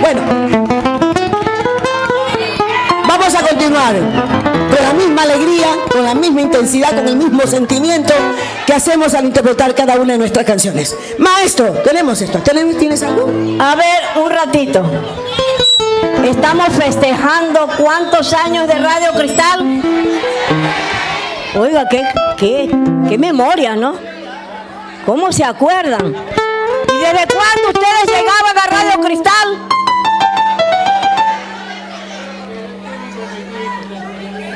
Bueno, vamos a continuar con la misma alegría, con la misma intensidad, con el mismo sentimiento que hacemos al interpretar cada una de nuestras canciones. Maestro, tenemos esto. ¿Tienes algo? A ver, un ratito. Estamos festejando cuántos años de Radio Cristal. Oiga, qué, qué, qué memoria, ¿no? ¿Cómo se acuerdan? ¿Y desde cuándo ustedes llegaban a Radio Cristal?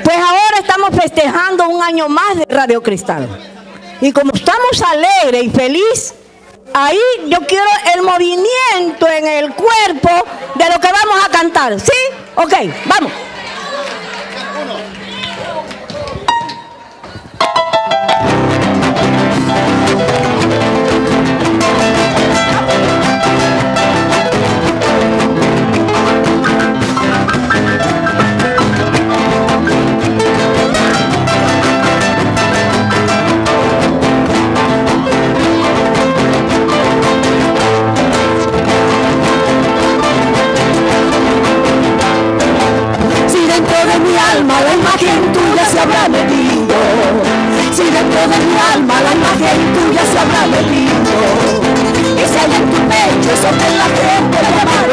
Pues ahora estamos festejando un año más de Radio Cristal. Y como estamos alegres y felices, ahí yo quiero el movimiento en el cuerpo de lo que vamos a cantar. ¿Sí? Ok, vamos. Si dentro de mi alma la imagen tuya se habrá metido, que si hay en tu pecho eso que la ha llamado olvido,